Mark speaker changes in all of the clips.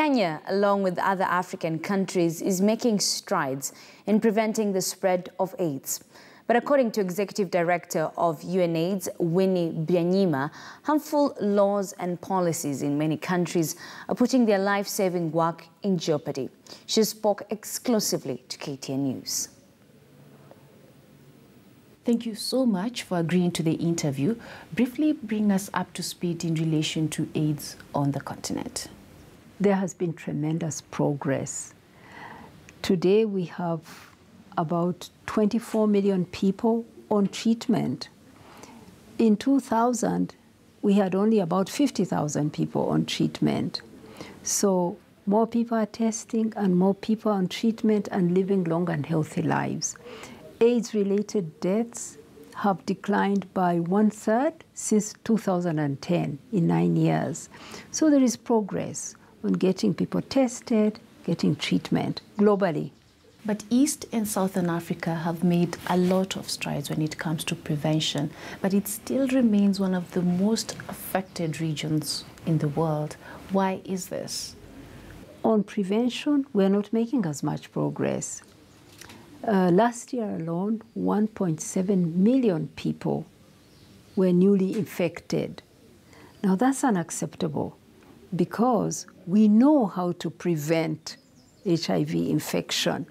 Speaker 1: Kenya, along with other African countries, is making strides in preventing the spread of AIDS. But according to Executive Director of UNAIDS, Winnie Byanyima, harmful laws and policies in many countries are putting their life-saving work in jeopardy. She spoke exclusively to KTN News.
Speaker 2: Thank you so much for agreeing to the interview. Briefly bring us up to speed in relation to AIDS on the continent.
Speaker 3: There has been tremendous progress. Today we have about 24 million people on treatment. In 2000, we had only about 50,000 people on treatment. So more people are testing and more people on treatment and living long and healthy lives. AIDS-related deaths have declined by one third since 2010 in nine years. So there is progress on getting people tested, getting treatment globally.
Speaker 2: But East and Southern Africa have made a lot of strides when it comes to prevention, but it still remains one of the most affected regions in the world. Why is this?
Speaker 3: On prevention, we're not making as much progress. Uh, last year alone, 1.7 million people were newly infected. Now that's unacceptable because we know how to prevent HIV infection,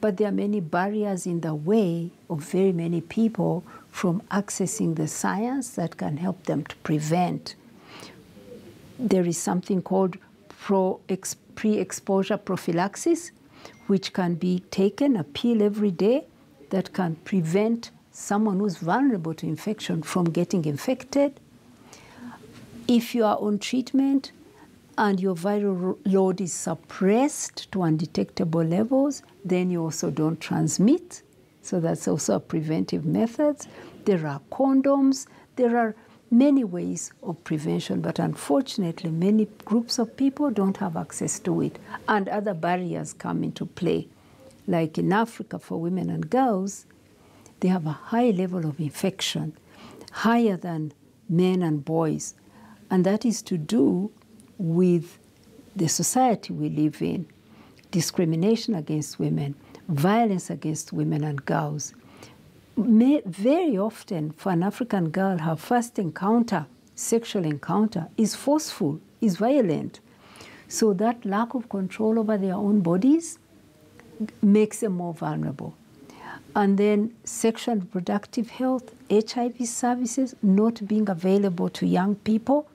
Speaker 3: but there are many barriers in the way of very many people from accessing the science that can help them to prevent. There is something called pre-exposure prophylaxis, which can be taken, a pill every day, that can prevent someone who's vulnerable to infection from getting infected. If you are on treatment and your viral load is suppressed to undetectable levels, then you also don't transmit. So that's also a preventive method. There are condoms. There are many ways of prevention, but unfortunately, many groups of people don't have access to it, and other barriers come into play. Like in Africa, for women and girls, they have a high level of infection, higher than men and boys, and that is to do the society we live in discrimination against women, violence against women and girls may, very often for an African girl, her first encounter, sexual encounter, is forceful, is violent. So that lack of control over their own bodies makes them more vulnerable. And then sexual and reproductive health, HIV services not being available to young people,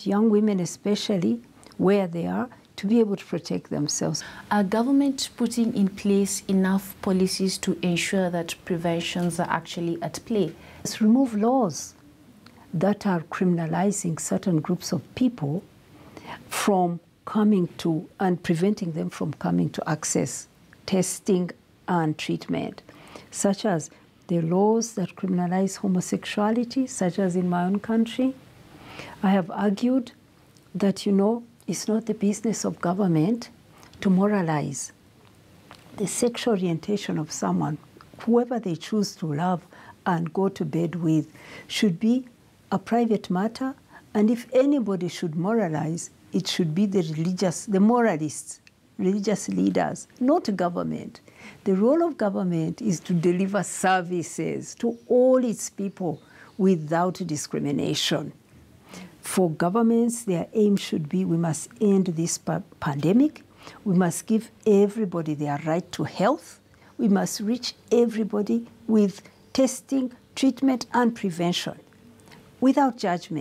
Speaker 3: young women especially, where they are, to be able to protect themselves.
Speaker 2: Are government putting in place enough policies to ensure that preventions are actually at play?
Speaker 3: Let's remove laws that are criminalizing certain groups of people from coming to and preventing them from coming to access testing and treatment, such as the laws that criminalize homosexuality, such as in my own country. I have argued that, you know, it's not the business of government to moralize the sexual orientation of someone, whoever they choose to love and go to bed with, should be a private matter. And if anybody should moralize, it should be the religious, the moralists, religious leaders, not government. The role of government is to deliver services to all its people without discrimination. For governments, their aim should be we must end this pandemic. We must give everybody their right to health. We must reach everybody with testing, treatment, and prevention without judgment.